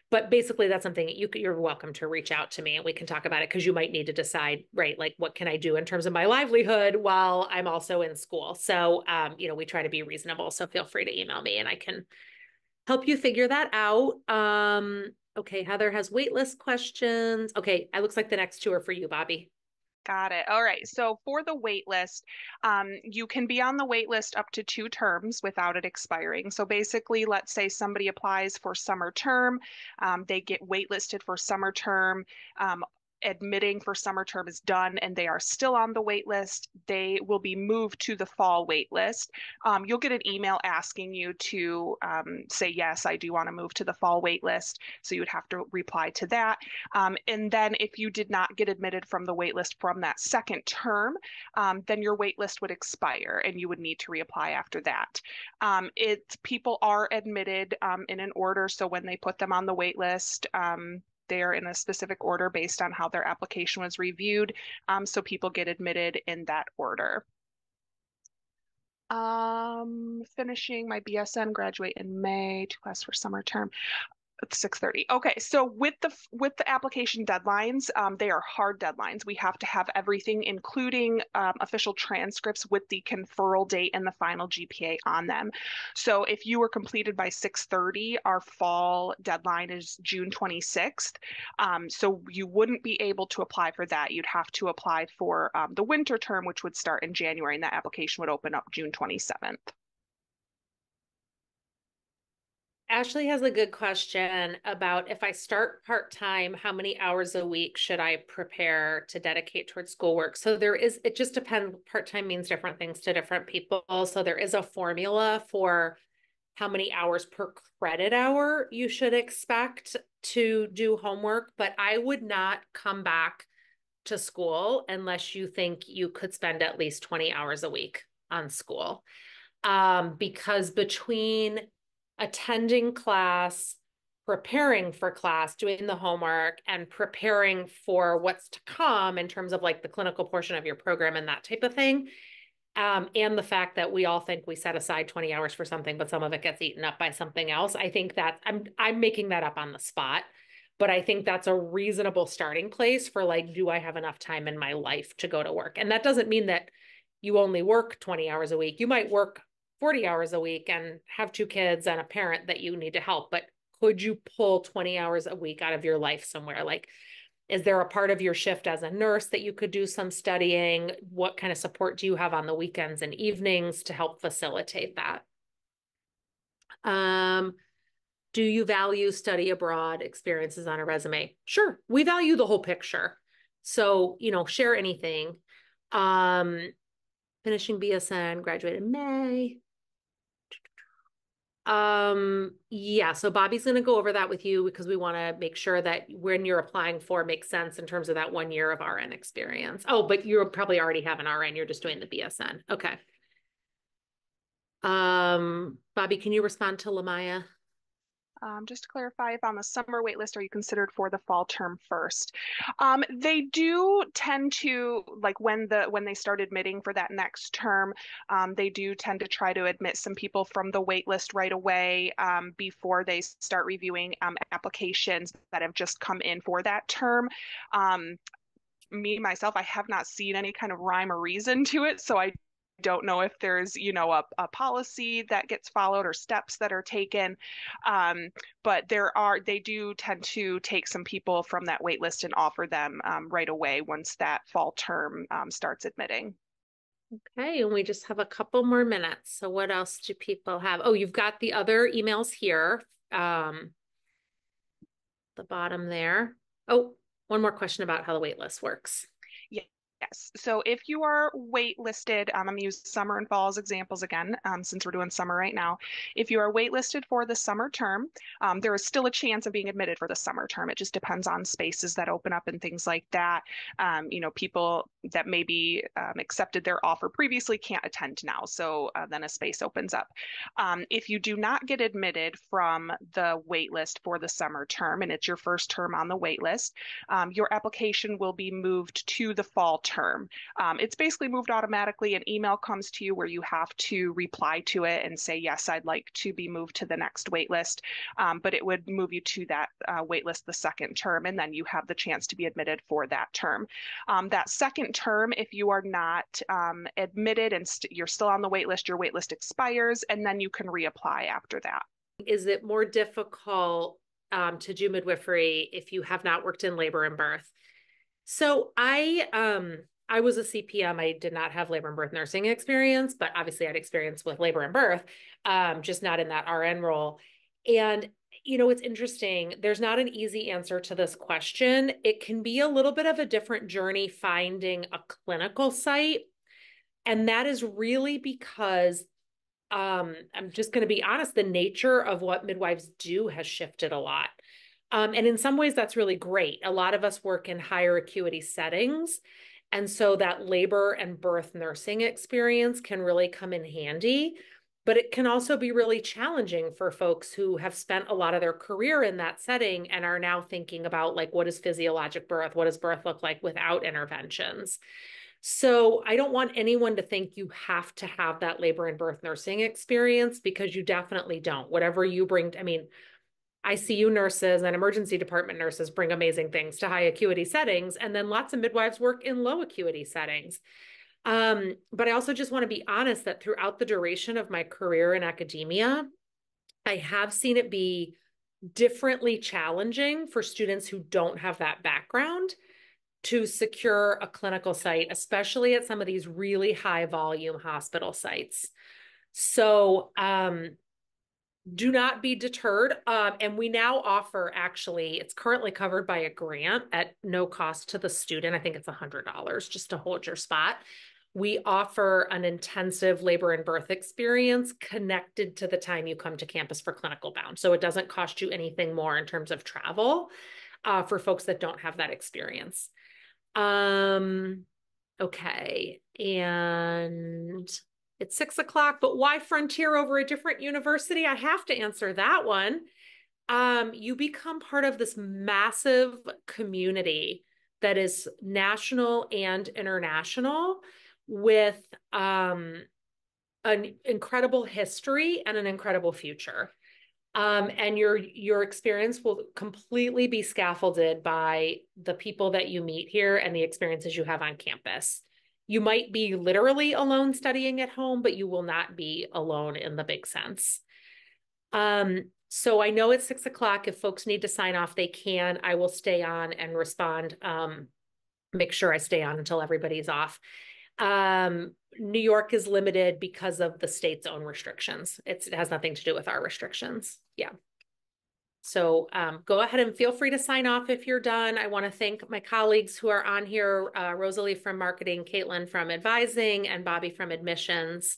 but basically that's something you you're welcome to reach out to me and we can talk about it because you might need to decide right like what can i do in terms of my livelihood while i'm also in school. So um, you know we try to be reasonable so feel free to email me and i can help you figure that out. Um, okay heather has waitlist questions. Okay it looks like the next two are for you bobby Got it. All right. So for the wait list, um, you can be on the wait list up to two terms without it expiring. So basically, let's say somebody applies for summer term, um, they get waitlisted for summer term. Um, admitting for summer term is done and they are still on the wait list, they will be moved to the fall wait list. Um, you'll get an email asking you to um, say, yes, I do want to move to the fall wait list. So you would have to reply to that. Um, and then if you did not get admitted from the wait list from that second term, um, then your wait list would expire and you would need to reapply after that. Um, it people are admitted um, in an order. So when they put them on the wait list, they're in a specific order based on how their application was reviewed. Um, so people get admitted in that order. Um, finishing my BSN, graduate in May, to class for summer term. 6:30. Okay, so with the with the application deadlines, um, they are hard deadlines. We have to have everything, including um, official transcripts, with the conferral date and the final GPA on them. So if you were completed by 6:30, our fall deadline is June 26th. Um, so you wouldn't be able to apply for that. You'd have to apply for um, the winter term, which would start in January, and that application would open up June 27th. Ashley has a good question about if I start part time, how many hours a week should I prepare to dedicate towards schoolwork? So there is, it just depends. Part time means different things to different people. So there is a formula for how many hours per credit hour you should expect to do homework, but I would not come back to school unless you think you could spend at least 20 hours a week on school. Um, because between attending class, preparing for class, doing the homework, and preparing for what's to come in terms of like the clinical portion of your program and that type of thing. Um, and the fact that we all think we set aside 20 hours for something, but some of it gets eaten up by something else. I think that I'm I'm making that up on the spot, but I think that's a reasonable starting place for like, do I have enough time in my life to go to work? And that doesn't mean that you only work 20 hours a week. You might work 40 hours a week and have two kids and a parent that you need to help, but could you pull 20 hours a week out of your life somewhere? Like is there a part of your shift as a nurse that you could do some studying? What kind of support do you have on the weekends and evenings to help facilitate that? Um, do you value study abroad experiences on a resume? Sure, we value the whole picture. So, you know, share anything. Um, finishing BSN, graduated in May. Um, yeah, so Bobby's going to go over that with you because we want to make sure that when you're applying for makes sense in terms of that one year of RN experience. Oh, but you probably already have an RN, you're just doing the BSN. Okay. Um, Bobby, can you respond to Lamaya? Um, just to clarify, if on the summer waitlist, are you considered for the fall term first? Um, they do tend to like when the when they start admitting for that next term, um, they do tend to try to admit some people from the waitlist right away um, before they start reviewing um, applications that have just come in for that term um, me myself i have not seen any kind of rhyme or reason to it so i don't know if there's you know a, a policy that gets followed or steps that are taken um, but there are they do tend to take some people from that wait list and offer them um, right away once that fall term um, starts admitting. Okay and we just have a couple more minutes so what else do people have? Oh you've got the other emails here um, the bottom there. Oh one more question about how the wait list works Yes. So if you are waitlisted, um, I'm going to use summer and fall as examples again, um, since we're doing summer right now. If you are waitlisted for the summer term, um, there is still a chance of being admitted for the summer term. It just depends on spaces that open up and things like that. Um, you know, people that maybe um, accepted their offer previously can't attend now. So uh, then a space opens up. Um, if you do not get admitted from the waitlist for the summer term and it's your first term on the waitlist, your application will be moved to the fall term. Um, it's basically moved automatically. An email comes to you where you have to reply to it and say, yes, I'd like to be moved to the next waitlist. Um, but it would move you to that uh, waitlist the second term, and then you have the chance to be admitted for that term. Um, that second term, if you are not um, admitted and st you're still on the waitlist, your waitlist expires, and then you can reapply after that. Is it more difficult um, to do midwifery if you have not worked in labor and birth? So I um I was a CPM. I did not have labor and birth nursing experience, but obviously I had experience with labor and birth, um, just not in that RN role. And you know, it's interesting. There's not an easy answer to this question. It can be a little bit of a different journey finding a clinical site. And that is really because um, I'm just going to be honest, the nature of what midwives do has shifted a lot. Um, and in some ways, that's really great. A lot of us work in higher acuity settings. And so that labor and birth nursing experience can really come in handy. But it can also be really challenging for folks who have spent a lot of their career in that setting and are now thinking about, like, what is physiologic birth? What does birth look like without interventions? So I don't want anyone to think you have to have that labor and birth nursing experience because you definitely don't. Whatever you bring, I mean, ICU nurses and emergency department nurses bring amazing things to high acuity settings. And then lots of midwives work in low acuity settings. Um, but I also just want to be honest that throughout the duration of my career in academia, I have seen it be differently challenging for students who don't have that background to secure a clinical site, especially at some of these really high volume hospital sites. So, um, do not be deterred. Um, and we now offer actually, it's currently covered by a grant at no cost to the student. I think it's $100 just to hold your spot. We offer an intensive labor and birth experience connected to the time you come to campus for clinical bound. So it doesn't cost you anything more in terms of travel uh, for folks that don't have that experience. Um, okay. And it's six o'clock, but why Frontier over a different university? I have to answer that one. um, you become part of this massive community that is national and international with um, an incredible history and an incredible future. Um, and your your experience will completely be scaffolded by the people that you meet here and the experiences you have on campus. You might be literally alone studying at home, but you will not be alone in the big sense. Um, so I know it's six o'clock. If folks need to sign off, they can. I will stay on and respond. Um, make sure I stay on until everybody's off. Um, New York is limited because of the state's own restrictions. It's, it has nothing to do with our restrictions. Yeah. So um, go ahead and feel free to sign off if you're done. I want to thank my colleagues who are on here, uh, Rosalie from marketing, Caitlin from advising, and Bobby from admissions.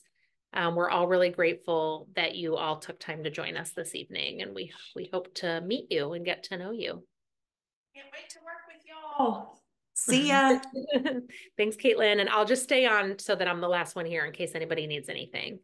Um, we're all really grateful that you all took time to join us this evening, and we we hope to meet you and get to know you. Can't wait to work with y'all. See ya. Thanks, Caitlin. And I'll just stay on so that I'm the last one here in case anybody needs anything.